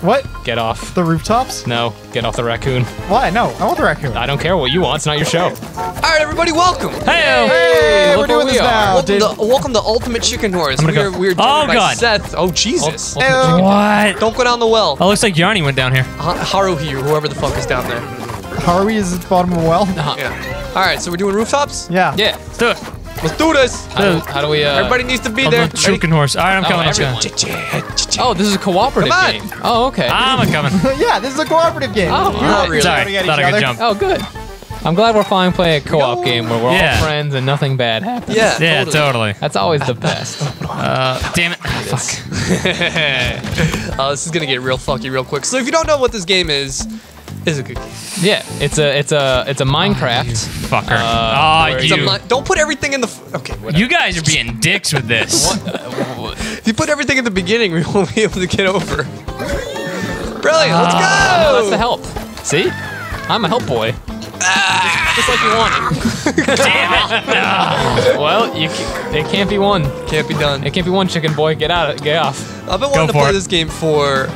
What? Get off. The rooftops? No, get off the raccoon. Why? No, I want the raccoon. I don't care what you want. It's not your show. All right, everybody, welcome. Hey, Hey, look we're doing we this are. now. Welcome Did- to, welcome to Ultimate Chicken Horse. gonna We're, go. we're joined Oh, by God. Seth. Oh, Jesus. What? Don't go down the well. Oh, looks like Yarny went down here. Ha- Haruhi or whoever the fuck is down there. Haruhi is at the bottom of a well? Uh-huh. Yeah. All right, so we're doing rooftops? Yeah. Yeah. Let's do it. Let's do this. How do, how do we? Uh, Everybody needs to be I'm there. a choking horse. All right, I'm Oh, coming. Everyone. Oh, this is a cooperative Come on. game. Oh, okay. I'm coming. yeah, this is a cooperative game. Oh, We're not really. Sorry, at thought I could jump. Oh, good. I'm glad we're finally playing a co-op game where we're Yeah. all friends and nothing bad happens. Yeah, Yeah, totally. That's always the best. Uh, damn it. Ah, fuck. uh, this is gonna get real fucky real quick. So if you don't know what this game is, is a good game. yeah, it's a it's a it's a ah, Minecraft. Fucker. Uh, oh, where a you. mi- don't put everything in the. F- okay, whatever. You guys are being dicks with this. If you put everything at the beginning, we won't be able to get over. Brilliant. Let's ah, go. That's the help. See, I'm a help boy. Ah! Just like you wanted. damn it. No. Well, you ca- it can't be one. Can't be done. It can't be one chicken boy. Get out of get off. I've been wanting to play it. this game for.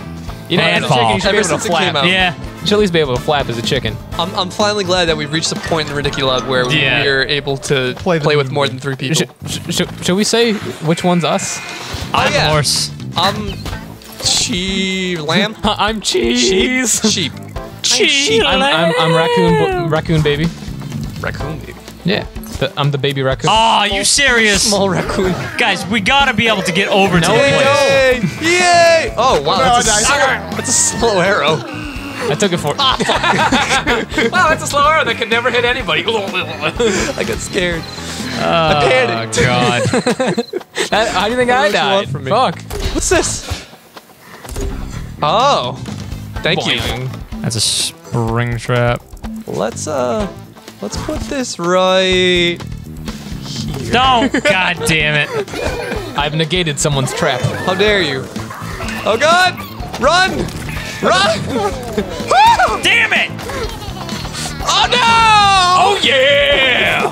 You know, as a chicken, you should be Ever able to since it came flap. out. Yeah. You should at least be able to flap as a chicken. I'm, I'm finally glad that we've reached the point in the Ridiculoud where Yeah. we're able to Play play, the- with more than three people. Should, should, should we say which one's us? Oh, I'm yeah. horse. I'm she lamb I'm cheese. sheep Cheese. I'm, I'm, I'm raccoon bo- raccoon baby. raccoon baby Yeah, the, I'm the baby raccoon. Oh, you serious? small raccoon. Guys, we gotta be able to get over to the we place. Yay! Yay! Oh wow, No, that's, a, nice. slow, that's a slow arrow. I took it for. wow, that's a slow arrow that could never hit anybody. I got scared. I Oh, panicked. God. That- how do you think I What you died? from me? Fuck. What's this? Oh, thank you. That's a spring trap. Let's uh, let's put this right. No! God damn it. I've negated someone's trap. How dare you? Oh God! Run! Run! Damn it! Oh no! Oh yeah!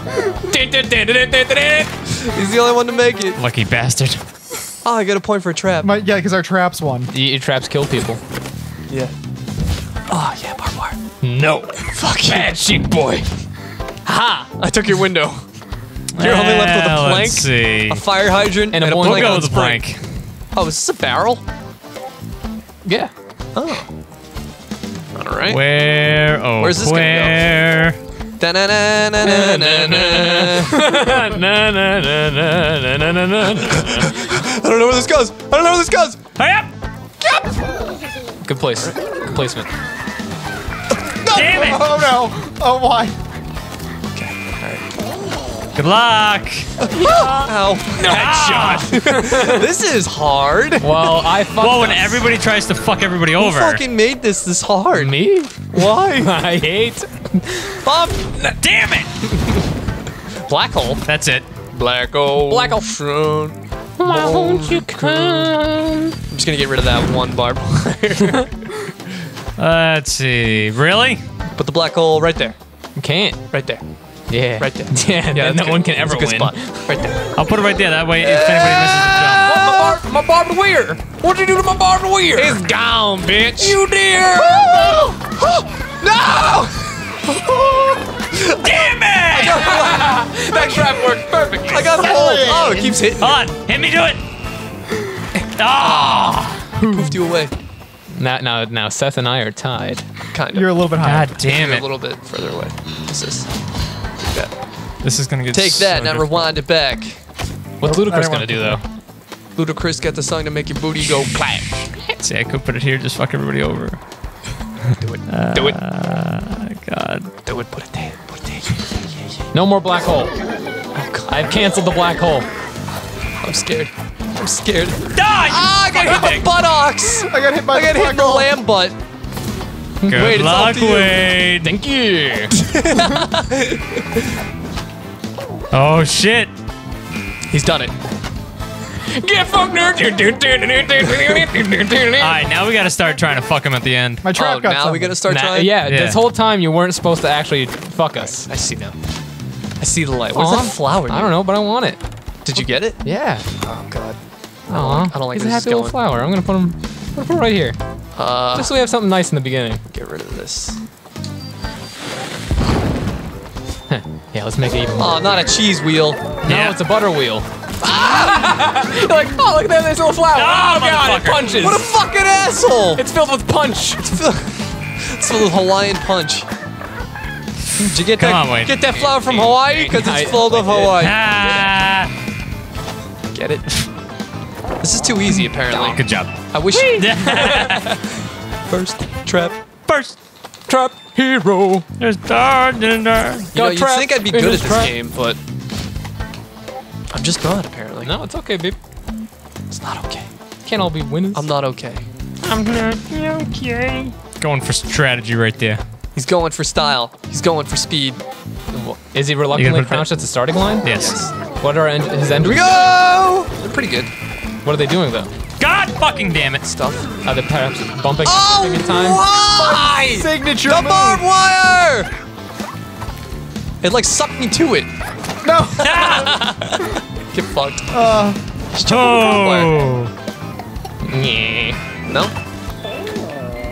He's the only one to make it. Lucky bastard. Oh, I got a point for a trap. My, yeah, because our traps won. Y- Your traps kill people. Yeah. Oh yeah, barbed wire. No. Fuck you. Bad sheep boy. Ha! I took your window. You're only left with a plank, Let's see. a fire hydrant, And and, a a boing. We'll plank go on with the spring. plank. Oh, is this a barrel? Yeah. Oh. All right. Where? Oh, Where's this gonna go? where? Da-na-na-na-na-na-na. na, na, na, na, na, na, na, na. I don't know where this goes. I don't know where this goes. Hurry up! Good place. Good placement. Damn it! Oh no! Oh why? Good luck! Ow. Headshot! This is hard. Well, I fucked Well, when us. everybody tries to fuck everybody Who over. fucking made this this hard? Me? Why? I hate. Bob. Damn it! Black hole. That's it. Black hole. Black hole. hole. Why won't you come? I'm just gonna get rid of that one barbed wire. Uh, let's see. Really? Put the black hole right there. You can't. Right there. Yeah. Right there. Yeah, Yeah, then no good. one can That's ever a good win. spot. Right there. I'll put it right there. That way, if anybody misses the jump. Oh, my, bar- my barbed wire! What'd you do to my barbed wire? It's gone, bitch. you dear! no! Damn it! that trap worked perfectly. I got a hole. Oh, it keeps hitting. Hold on. Hit me, do it. Ah! Poofed you away. Now, now, now, Seth and I are tied. Kind of. You're a little bit higher. God damn You're a little bit further away. What's this? Take that. This is gonna get Take so that. Now difficult. rewind it back. What's Nope, Ludacris gonna do though? Ludacris got the song to make your booty go clap. See, I could put it here, just fuck everybody over. Do it. Do it. Uh, God. Do it. Put it there. Put it there. Yeah, yeah, yeah, yeah. No more black hole. Oh, God. I've canceled the black hole. I'm scared. I'm scared. Die! Ah, I got hit in the buttocks. I got hit by I got the hit in the lamb butt. Good Wait, luck, to you. Wade. Thank you. Oh, shit. He's done it. Get fucked, nerd. All right, now we gotta start trying to fuck him at the end. My trap Oh, got now we gotta start Nah, trying. yeah, Yeah. this whole time you weren't supposed to actually fuck us. I see now. I see the light. What's Aw. that flower? I don't know, but I want it. Did you get it? Yeah. Oh God. Aw, I don't like He's a where this happy little flower. I'm gonna put him. Put it right here. Uh, Just so we have something nice in the beginning. get rid of this. Yeah, let's make it even more. Oh, not a cheese wheel. No, it's a butter wheel. You're like, oh, look at that, there's a little flower. Ah, oh, God, it punches. What a fucking asshole! it's filled with punch. It's filled it's filled with Hawaiian punch. Did you get Come that? on, Wayne. Get that flower from Hawaii? Because it's full of Hawaii. Ah, Get it? This is too easy, apparently. good job. I wish. First trap. First, Trap hero. there's dark and dark. You know, you'd think I'd be good at this trap. game, but I'm just not. Apparently, No, it's okay, babe. it's not okay. Can't all be winners. I'm not okay. I'm not okay. Going for strategy right there. He's going for style. He's going for speed. Is he You reluctantly gonna put crouched at the starting line? Yes. What are en- his Here we go. They're pretty good What are they doing though? God fucking damn it. stuff. Are they perhaps bumping Oh, in time? why? Signature The move. barbed wire. It like sucked me to it. No. Get fucked. Uh, Oh. Yeah. No.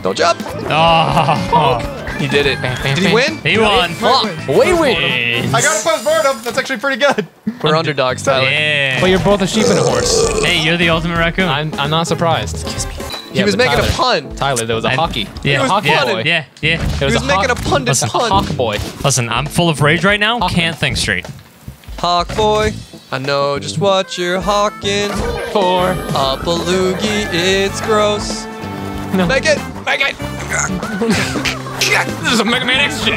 Don't jump. Oh. He did it. Did he win? He won. Fuck. Wait, wait. I got a postmortem. That's actually pretty good. We're underdogs, Tyler. Yeah. But you're both a sheep and a horse. Hey, you're the ultimate raccoon. I'm, I'm not surprised. Excuse me. He was making a pun. Tyler, there was a I- hockey. Yeah, a hockey yeah, boy. yeah, yeah. There He was, was a making a hawk, pun to a pun. hawk boy. Listen, I'm full of rage right now. Hawk- Can't think straight. Hawk boy. I know just what you're hawking. For A belugi, it's gross. No. Make it! Make it! this is a Mega Man X shit.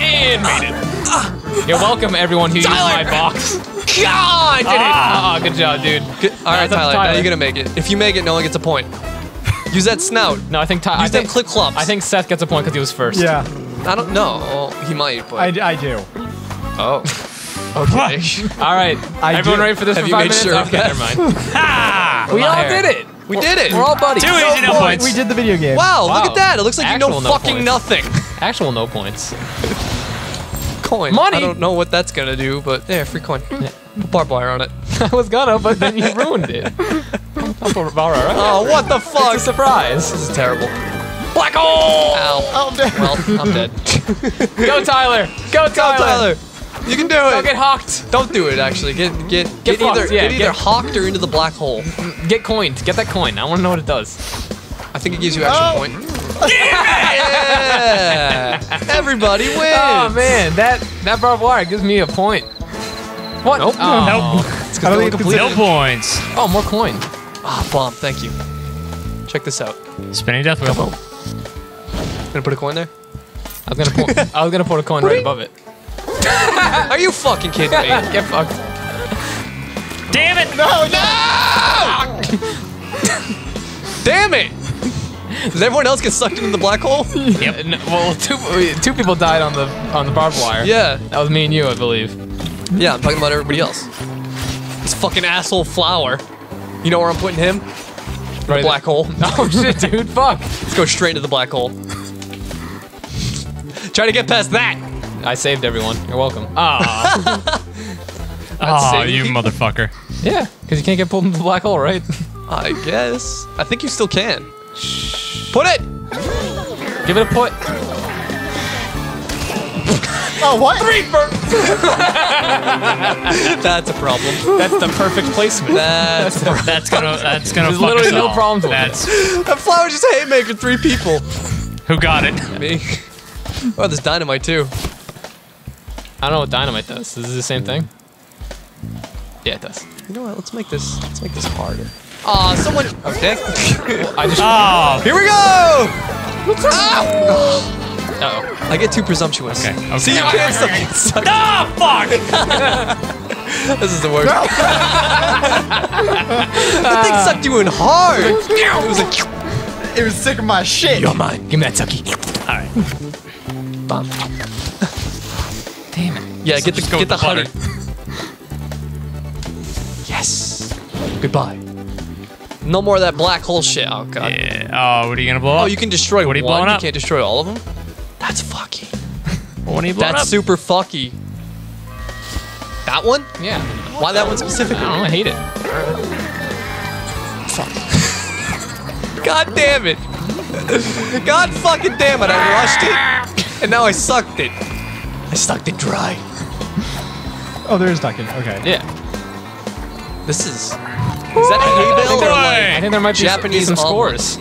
and made it. You're welcome, everyone who used my box. God, I did it! Ah, good job, dude. Good- All right, That's up to Tyler, now Tyler. you're gonna make it. If you make it, no one gets a point. Use that snout. No, I think Ty- I Use them think, clip clops. I think Seth gets a point because he was first. Yeah, I don't know. Well, he might, but I, I do. oh. Okay. All right. I Everyone do. ready for this Have for you five made minutes? sure okay, never mind. Ha! We all Liar. did it. We did it. We're all buddies. Too easy, no Boy, points. we did the video game. Wow, look at that. It looks like you know Actual no fucking points. nothing. Actual no points. Coin. Money. I don't know what that's gonna do, but yeah, free coin. Put barbed wire on it. I was gonna, but then you ruined it. I'll put all right. Oh, what the It's a fuck? surprise. This is terrible. Black hole. Ow. Oh, damn. Well, I'm dead. Go Tyler. Go Go, Tyler. Tyler. You can do it. Don't get hawked. Don't do it. Actually, get get get, Get fucked, either yeah, get either get- hawked or into the black hole. Get coined. Get that coin. I want to know what it does. I think it gives you extra Oh. point. Yeah! Everybody wins. Oh man, that that barbed wire gives me a point. What? Nope. Oh. Nope. It's 'cause I don't no one think completed No it. points. Oh, more coin. Ah, bomb. Thank you. Check this out. Spinning death wheel. Gonna put a coin there. I was gonna put. I was gonna put a coin right above it. Are you fucking kidding me? Get fucked. Damn it! No, no. Damn it! Does everyone else get sucked into the black hole? Yep. No, well, two two people died on the on the barbed wire. Yeah. That was me and you, I believe. Yeah, I'm talking about everybody else. This fucking asshole flower. You know where I'm putting him? Right Black hole. Oh shit, dude. Fuck. Let's go straight into the black hole. Try to get past that. I saved everyone. You're welcome. Ah. Oh, save you you. motherfucker. yeah, because you can't get pulled into the black hole, right? I guess. I think you still can. Put it! Give it a put. Oh, what? That's a problem. That's the perfect placement. That's a That's gonna. That's gonna. There's fuck literally us no all. problems with it. That's That flower just haymaker three people. who got it. Me. Oh, there's dynamite too. I don't know what dynamite does. Is this the same thing? Yeah, it does. You know what? Let's make this. Let's make this harder. Aw, someone. Okay. I just. Oh. Here we go. Uh-oh. I get too presumptuous. Okay, okay. See, you can't suck- suck. Ah, fuck! This is the worst. that thing sucked you in hard. It was like. It was sick of my shit. Yo mine. Give me that tucky. All right. Bomb. Damn it. Yeah, get the get the with the honey. Yes. Goodbye. No more of that black hole shit. Oh god. Yeah. Oh, what are you gonna blow oh, up? Oh, you can destroy What are you one. blowing You up? can't destroy all of them. That's fucky. What are you blowing That's up? super fucky. That one? Yeah. Why that one I specifically? don't know. I hate it. God damn it. God fucking damn it. I rushed it. And now I sucked it. I sucked it dry. Oh, there's Duncan. Okay. Yeah. This is. Is that a hay bale or I think there might be, Japanese some scores.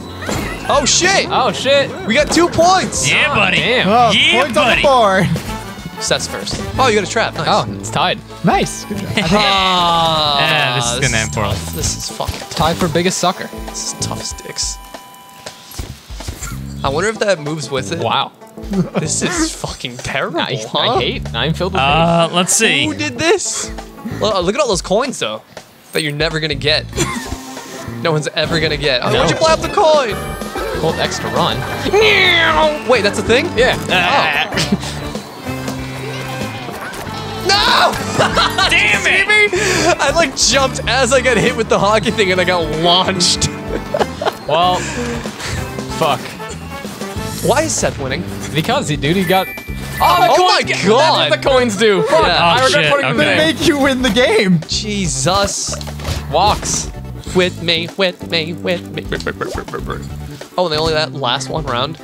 Oh shit! Oh shit. We got two points! Yeah, buddy. Damn. Oh, Yeah, points on buddy. the board. Seth's first. Oh, you got a trap. Nice. Oh, it's tied. Nice. Good job. Ah, Yeah, this is gonna end poorly. This is fucking tough. Tied for biggest sucker. This is tough sticks. I wonder if that moves with it. Wow. This is fucking terrible. I, huh? I hate. I'm filled with hate. Uh, let's see. Who did this? Well, look at all those coins though, that you're never gonna get. No one's ever gonna get. Oh, No. where'd you blow up the coin? Hold X to run. Wait, that's a thing? Yeah. No! Damn it! Me? I like jumped as I got hit with the hockey thing and I got launched. Well, fuck. Why is Seth winning? Because he, dude, he got. Oh, the oh my coins- God. That's what the coins do. Fuck. Yeah. I Oh, regret shit, putting okay. in. They make you win the game. Jesus. Walks. With me, with me, with me. Oh, and they only that last one round?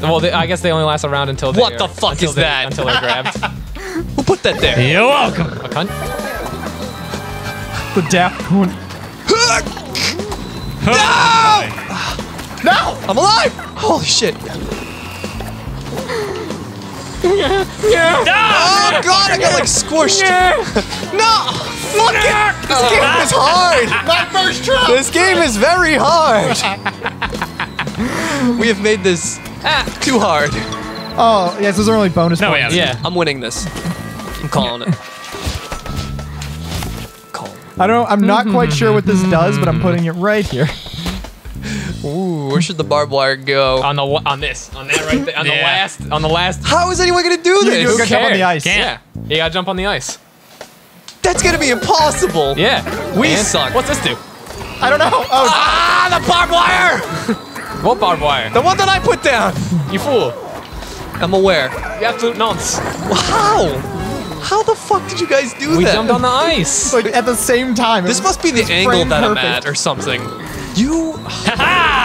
Well, they, I guess they only last around until they What are- the fuck is they- that? Until they're grabbed. Who put that there? You're welcome. A cunt. The Daft Punk. No! I'm alive! Holy shit. no! Oh god, I got like squished. no! Fuck it! This game is hard! My first try. This game is very hard! we have made this too hard. Oh, yes, those are only bonus No, points. yeah. Yeah. I'm winning this. I'm calling it. Calling. I don't. I'm not quite sure what this does, but I'm putting it right here. Ooh, where should the barbed wire go? On the on this on that right there on the last on the last. How is anyone gonna do this? you gotta jump on the ice. Can't. Yeah. You gotta jump on the ice. That's gonna be impossible. Yeah. We And suck. What's this do? I don't know. Oh, Ah, the barbed wire! What barbed wire? The one that I put down. You fool. I'm aware. You absolute nonce. How? How the fuck did you guys do We that? jumped on the ice. like at the same time. This must be the angle framed that I'm at or something. You.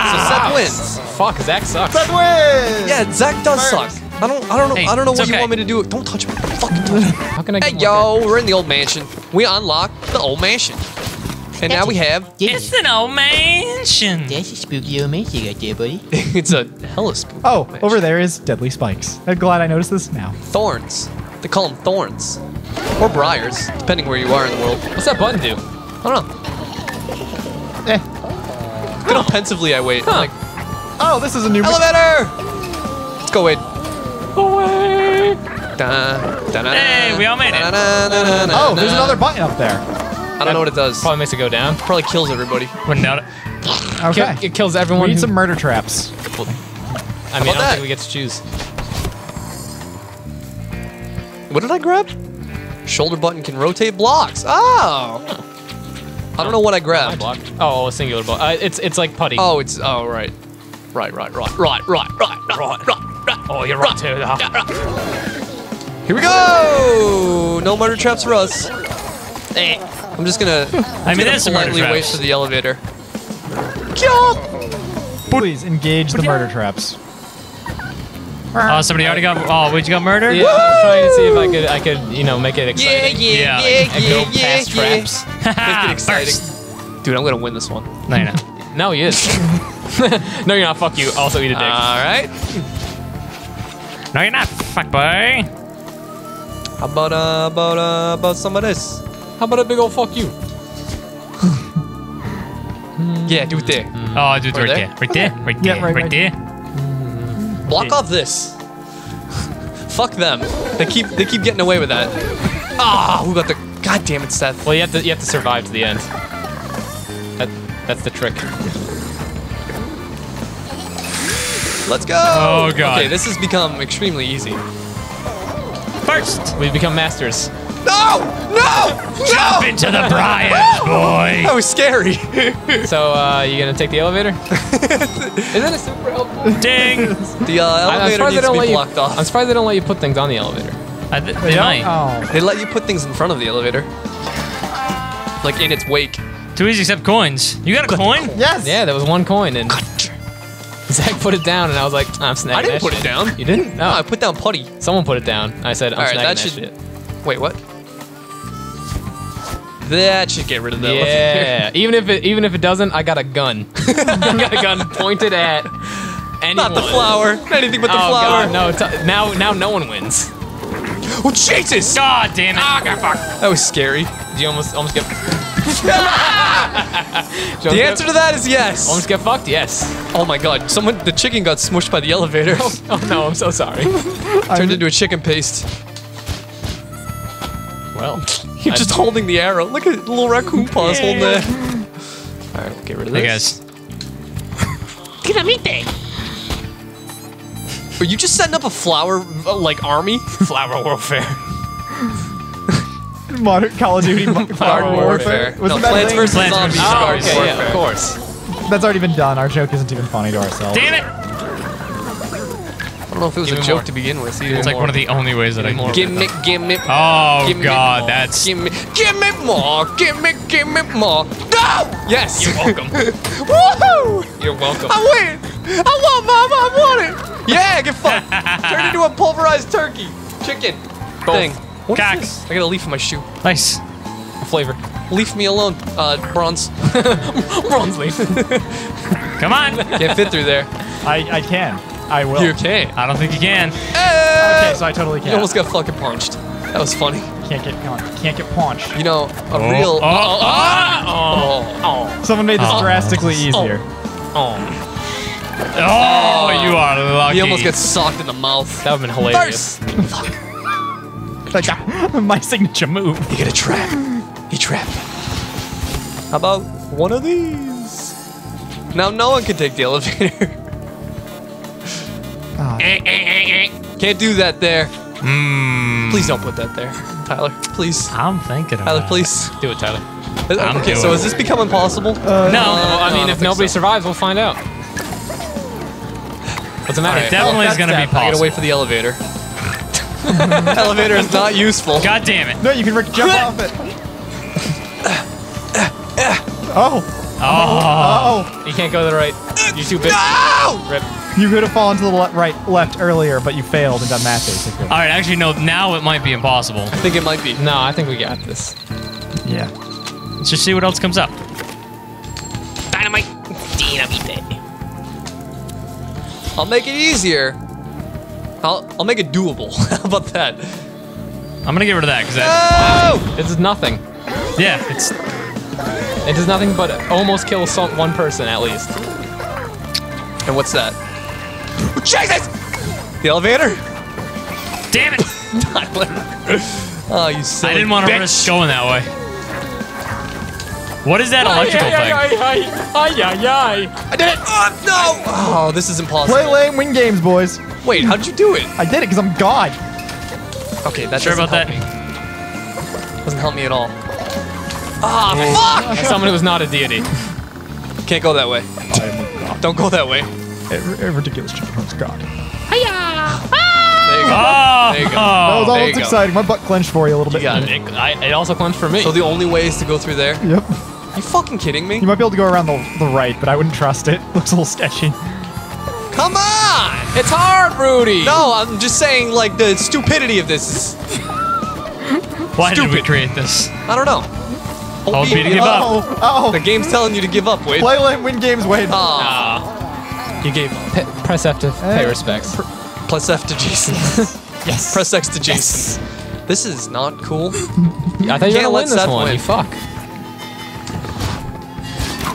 So Ha Seth wins. Fuck, Zakk sucks. Seth wins. Yeah, Zakk does First. suck. I don't. I don't know. Hey, I don't know it's what you want me to do. Don't touch me. Don't fucking touch me. How can I Hey get yo, we're in the old mansion. We unlocked the old mansion, and now we have. It's an old mansion. That's a spooky old mansion right there, buddy. it's a hella spooky Oh, mansion. over there is deadly spikes. I'm glad I noticed this now. Thorns. They call them thorns, or briars, depending where you are in the world. What's that button do? I don't know. Eh. Look how pensively I wait. Like Oh, this is a new. elevator. Let's go, Wade. Away. Da da Hey, we all made it. Oh, there's another button up there. I don't know what it does. Probably makes it go down. Probably kills everybody. We're not. Okay. Kill- it kills everyone. we everyone. need who- some murder traps. I mean, I don't that? think we get to choose. What did I grab? Shoulder button can rotate blocks. Oh. I don't know what I I grabbed. blocked. Oh, a singular block. Uh, it's it's like putty. Oh, it's oh right, right, right, right, right, right, right, right, right, right. Oh, you're right too. Here we go. No murder traps for us. Eh. I'm just gonna. I mean, gonna there's some murder politely wait traps. for the elevator. Please engage the murder traps. Oh, somebody already got. Oh, would you got murdered. Yeah, I'm trying to see if I could I could you know make it exciting. yeah, Yeah, yeah, And yeah, go yeah, past yeah. traps. Make it exciting. First. Dude, I'm gonna win this one. No, you're not. No, he is. no, you're not. Fuck you. Also eat a dick. All right. No, you're not. Fuck boy. How about uh, about uh, about some of this? How about a big old fuck you? Yeah, do it there. Oh, dude, Right right there? there, right there, right Yeah, there, right, right right. there. Block off this. Fuck them. They keep they keep getting away with that. Ah, who got the? God damn it, Seth. Well, you have to you have to survive to the end. That that's the trick. Let's go. Oh, God. Okay, this has become extremely easy. First, we've become masters. No! No! Jump No! into the briars, boy. That was scary. So uh, you gonna take the elevator? Isn't it super helpful? Ding. the uh, I'm elevator surprised they needs to don't be let you. blocked off. I'm surprised they don't let you put things on the elevator. Uh, th- They they might. Oh. They let you put things in front of the elevator. Like in its wake. Too easy, except coins. You got a coin? Yes. Yeah, there was one coin and Zakk put it down, and I was like, I'm snagging I didn't that put shit. it down. You didn't? No. No, I put down putty. Someone put it down. I said, I'm All right, snagging that that, should- shit. Wait, what? That should get rid of the elevator. Yeah. even if it even if it doesn't, I got a gun. I got a gun pointed at anyone. Not the flower. Anything but the oh flower. God, no! T- now now no one wins. Oh Jesus! God damn it. Ah, God, fuck. That was scary. Did you almost almost get? The answer to that is yes. almost get fucked. Yes. Oh my God! Someone, the chicken got smushed by the elevator. Oh no! I'm so sorry. Turned into a chicken paste. well, You're just holding the arrow. Look at little raccoon paws holding Yeah. it. All right, we'll get rid of this. Hey this. guys. Are you just setting up a flower uh, like army? flower warfare. Modern Call of Duty mo- Flower Modern Warfare. no, Wasn't Plants thing- vs Zombies. vs. Oh, okay, yeah, of course. That's already been done. Our joke isn't even funny to ourselves. Damn it! I don't know if it was Give a joke more. to begin with. Either. It's like one of the only ways that I Give me can. Give me, give me. Oh give me god, more. that's Give me, give me more. Give me, give me more. No! Yes. You're welcome. Woohoo! You're welcome. I win! I want, mom! I want it! Yeah, get fucked. Turn into a pulverized turkey. Chicken. Thing. What this? I got a leaf in my shoe. nice. Flavor. Leave me alone. Uh, bronze. Bronze leaf. Come on. Can't fit through there. I, I can. I will. You can. I don't think you can. Okay, so I totally can. You almost got fucking punched. That was funny. can't get con- can't get punched. You know, a Oh, real. oh, oh, Oh. oh. oh. Someone made this Oh. drastically oh. easier. Oh. Oh, you are lucky. He almost gets socked in the mouth. That would've been hilarious. First, Like my signature move. you get a trap. He trapped me. How about one of these? Now no one can take the elevator. Can't do that there. Mm, Please don't put that there, Tyler. Please, I'm thinking about Tyler. it. Please. Do it, Tyler. I'm okay, so doing has this become impossible? Uh, No. Well, I no, mean, I if nobody so. survives, we'll find out. What's the matter? Alright, definitely well, is gonna be that. I gotta wait for the elevator. elevator is not useful. God damn it. No, you can Rick jump off it. Oh, Oh. oh! You can't go to the right. You're too big. No! Rip. You could have fallen to the le- right, left earlier, but you failed and done that basically. All right, actually, no. Now it might be impossible. I think it might be. No, I think we got this. Yeah. Let's just see what else comes up. Dynamite. Dynamite. I'll make it easier. I'll I'll make it doable. How about that? I'm gonna get rid of that because that. Oh! This is nothing. Yeah, it's. It does nothing but almost kill some one person at least. And what's that? Jesus! The elevator? Damn it! Tyler. Oh, you silly I didn't want to bitch. risk going that way. What is that electrical thing? I did it! Oh, no! Oh, this is impossible. Play lame, win games, boys. Wait, how'd you do it? I did it because I'm God. Okay, that's Sure doesn't about help that? me. Doesn't help me at all. Ah, fuck! someone who's not a deity. Can't go that way. I am God. Don't go that way. A, a ridiculous chicken horse God. There you go. Oh! There you go. That was there you almost go. exciting. My butt clenched for you a little bit. You got it. It, I, it also clenched for me. So the only way is to go through there? Yep. You fucking kidding me? You might be able to go around the, the right, but I wouldn't trust it. Looks a little sketchy. Come on! it's hard, Rudy. No, I'm just saying, like, the stupidity of this is. Why did we create this? I don't know. Hold B to give up. Oh, oh. The game's telling you to give up, Wade. Play lame, win games, Wade. Ah, Ah. You gave up. P- press F to pay eh? respects. Plus F to Jason. yes. Press X to Jason. This is not cool. I thought you were Can't gonna let win this Seth one. win. You fuck.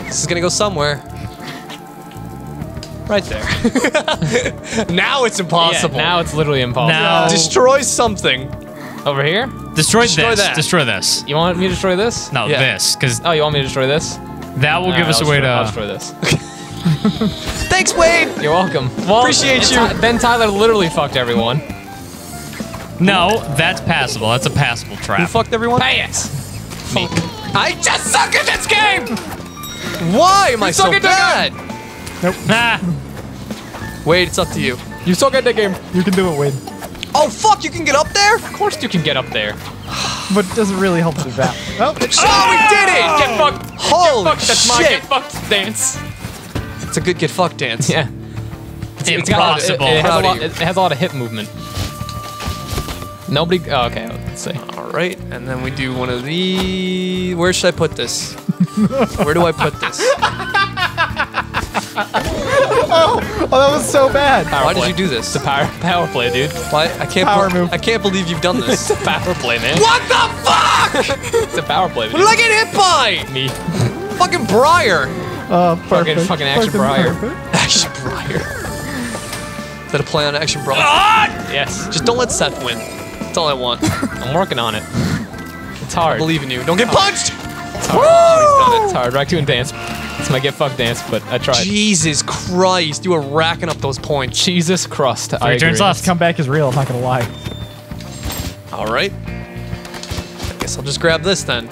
This is gonna go somewhere. Right there. now it's impossible. Yeah, now it's literally impossible. Now- Destroy something. Over here? Destroy, Destroy this. that. Destroy this. You want me to destroy this? No, Yeah. this, because Oh, you want me to destroy this? that will give Alright, us a I'll way destroy, I'll to. destroy this. Thanks, Wade. You're welcome. Well, Appreciate you. Ty- then Tyler literally fucked everyone. No, that's passable. That's a passable Who trap. fucked everyone? Pay it. Me. I just suck at this game. Why am I so suck at the bad? Ah, Wade, it's up to you. You suck at the game. You can do it, Wade. Oh fuck! You can get up there. Of course you can get up there. But it doesn't really help with that. Oh, it's Oh, we did it! Get fucked. Holy Fuck, that's my shit! get fucked dance. It's a good get fucked dance. Yeah. It's got, it, it, has a lot, it has a lot of hip movement. Nobody. Oh, okay. Let's see. All right, and then we do one of the. Where should I put this? Where do I put this? Oh, oh, that was so bad. Power Why did you do this? It's a power power play, dude. Why? I can't. Power move. I can't believe you've done this. It's a power play, man. what the fuck? It's a power play. What did I get hit by? Me. Fucking Briar. Uh, Fucking perfect. fucking action Fucking Briar. Action Briar. Is that a play on Action Briar? Yes. Just don't let Seth win. That's all I want. I'm working on it. It's hard. I believe in you. Don't get punched. It's hard. It's hard. Raccoon dance. It's my get fucked dance, but I tried. Jesus Christ, you are racking up those points. Jesus crust. I Three turns agree. left. Comeback is real. I'm not gonna lie. All right. I guess I'll just grab this then.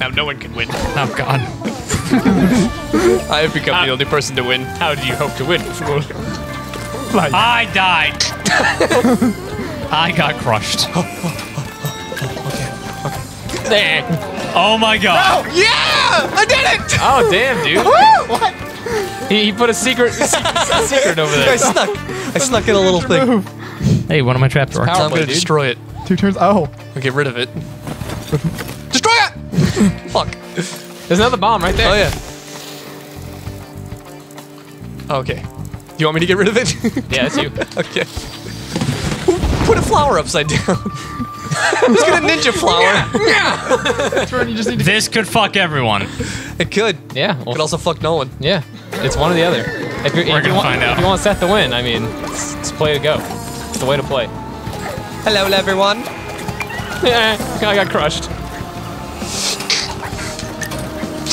Now no one can win. Oh god. I have become the ah. only person to win. How do you hope to win? I died. I got crushed. Oh my god. Oh, yeah, I did it. Oh damn, dude. what? He, he put a secret, secret, secret over I there. snuck. I snuck in a little thing. Hey, one of my traps worked. power- I'm gonna dude. destroy it. Two turns. Oh, I'll get rid of it! Fuck. There's another bomb right there. Oh yeah. Oh, okay. Do you want me to get rid of it? Yeah, that's you. okay. Put a flower upside down. Just get a ninja flower. Jordan, you just need to. This could fuck everyone. It could. Yeah. Well, Could also fuck no one. yeah. It's one or the other. If you're, We're if gonna want, find out. If you want Seth to win, I mean, it's, it's play to go. It's the way to play. Hello, everyone. Yeah, I got crushed.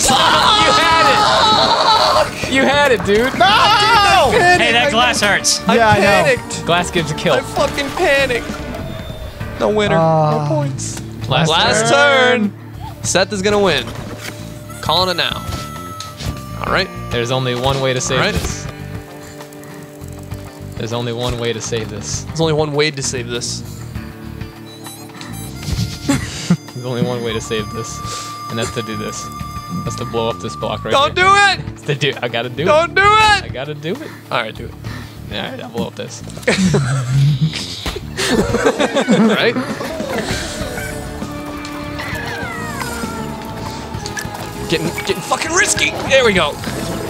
You had it. You had it, dude. No! Hey, that glass hurts. I Yeah, I know. panicked. Glass gives a kill. I fucking panicked. No winner. Ah. no points. Last, Last turn. turn. Seth is gonna win. Calling it now. All right. There's only one way to save Alright. this. There's only one way to save this. There's only one way to save this. There's only one way to save this, and that's to do this. That's to blow up this block right Don't here. do it. That's to do. I gotta do it. Don't it. do I it. I gotta do it. All right, do it. All right, I'll blow up this. right? Getting, getting fucking risky. There we go.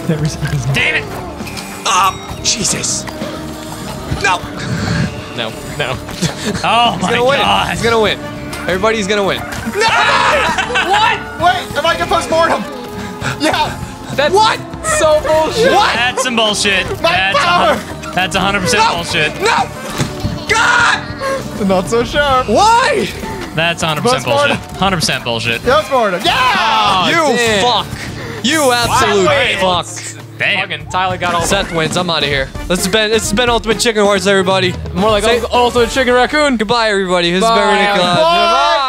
That risky business. Damn it. Ah, Jesus. No. No, no. Oh my He's gonna win. god. He's gonna win. Everybody's gonna win. What? Wait, am I gonna postmortem? Yeah. That's what? So bullshit. What? That's some bullshit. My That's power. a that's 100% bullshit. No. God. Not so sharp. Why? That's 100% Postmortem. bullshit. 100% bullshit. Postmortem. Yeah. Aw, you damn. fuck. You absolute Wow. fuck. Damn. Fucking Tyler got all. Seth wins. I'm out of here. This has been this has been Ultimate Chicken Wars, everybody. More like Say- also a chicken raccoon. Goodbye, everybody. This has Bye. been ridiculous. Bye. Bye.